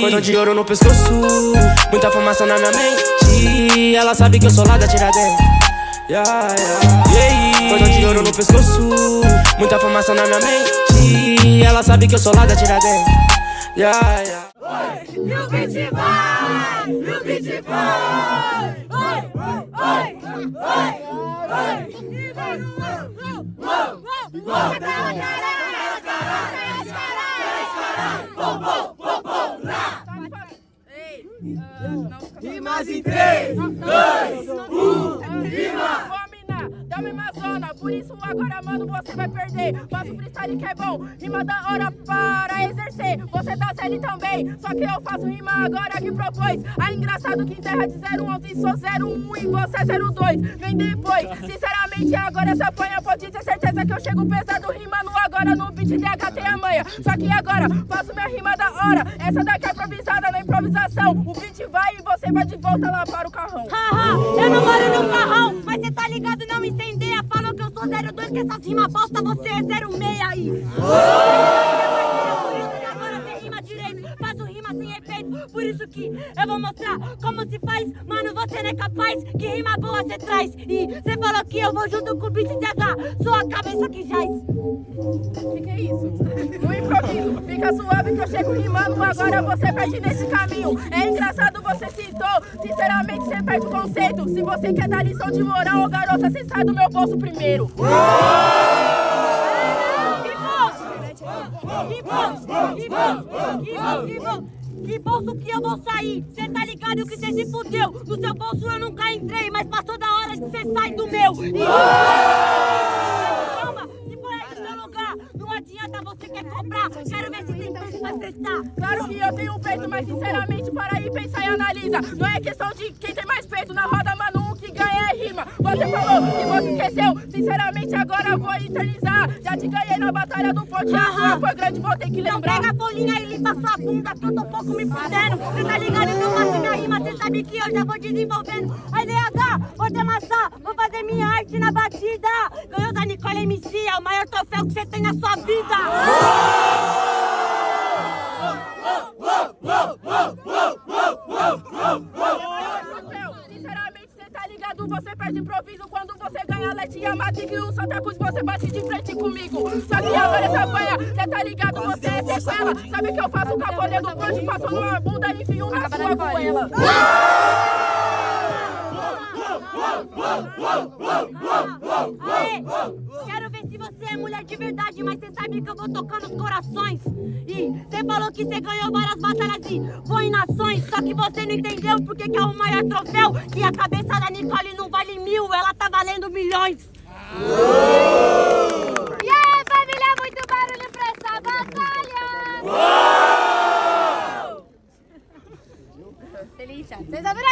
Cordão de ouro no pescoço, muita fumaça na minha mente. Ela sabe que eu sou lá da Tiradentes. Yeah, yeah. Cordão de ouro no pescoço, muita fumaça na minha mente. Ela sabe que eu sou lá da Tiradentes. Yeah, yeah. E o beat vai, e o beat vai. Oi, oi, oi, oi. E vai no uou, Rimas em 3, 2, 1, rima! Dá-me uma zona, por isso agora, mano, você vai perder. Faço freestyle que é bom, rima da hora para exercer. Você tá série também, só que eu faço rima agora que propôs. Ah, engraçado que enterra de 011, sou 01 e você é 02. Vem depois, sinceramente, agora essa panha pode ter certeza que eu chego pesado rimando agora no beat DH tem a manha. Só que agora, faço minha rima da hora. Essa daqui é improvisada na improvisação. O beat vai e você vai de volta lá para o carrão. Haha, eu não moro no carrão, mas cê tá ligado, não incendeia. Falou que eu sou 02, que essas rimas bosta, você é 06 aí. Por isso que eu vou mostrar como se faz. Mano, você não é capaz, que rima boa cê traz. E cê falou que eu vou junto com o beat DH, sua cabeça que jaz. O que, que é isso? No improviso, fica suave que eu chego rimando, agora você perde nesse caminho. É engraçado, você citou, sinceramente você perde o conceito. Se você quer dar lição de moral, ô garota, você sai do meu bolso primeiro. Que bolso? Que bolso? Que bolso? Que bolso? Que bolso que eu vou sair? Cê tá ligado que cê se fudeu? No seu bolso eu nunca entrei, mas passou da hora de cê sair do meu. E... Calma, se for aí no seu lugar, não adianta você quer comprar. Quero ver se tem peito pra prestar. Claro que eu tenho peito, mas sinceramente, para aí, pensa e analisa. Não é questão de quem tem mais peito na roda, mano, o que ganha é rima. Você falou que você sinceramente, agora vou eternizar. Já te ganhei na batalha do ponte, a sua foi grande, vou ter que Então lembrar. pega a folhinha e limpa sua bunda, que eu tô pouco me fudendo. Cê tá ligado que eu faço minha rima, cê sabe que eu já vou desenvolvendo. Aí DH, vou te amassar, vou fazer minha arte na batida. Ganhou da Nicole MC, é o maior troféu que você tem na sua vida. Sinceramente, você tá ligado? Você perde improviso você ganha Leti Amado e o Santa Cruz, você bate de frente comigo. Só que agora essa banha, você tá ligado? Você é sequela. Sabe que eu faço o caponeiro do ponte, passo numa bunda e enfio na sua goela. Quero ver se você é mulher de verdade, mas você sabe que eu vou tocar nos corações. E você falou que você ganhou várias batalhas e foi em nações, só que você não entendeu porque que é o maior troféu. Que a cabeça da Nicole não vale mil, ela tá milhões. E aí, família, muito barulho pra essa batalha! Delícia. Vocês ouviram